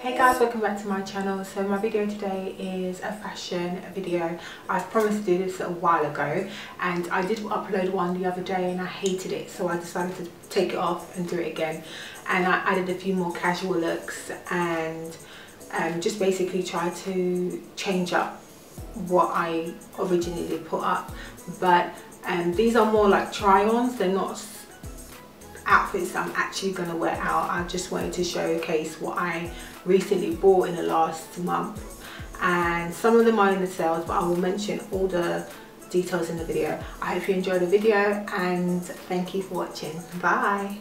Hey guys, welcome back to my channel. So my video today is a fashion video. I've promised to do this a while ago and I did upload one the other day and I hated it so I decided to take it off and do it again and I added a few more casual looks and um, just basically try to change up what I originally put up but um, these are more like try-ons, they're not outfits that I'm actually going to wear out. I just wanted to showcase what I recently bought in the last month and some of them are in the sales but I will mention all the details in the video. I hope you enjoyed the video and thank you for watching. Bye.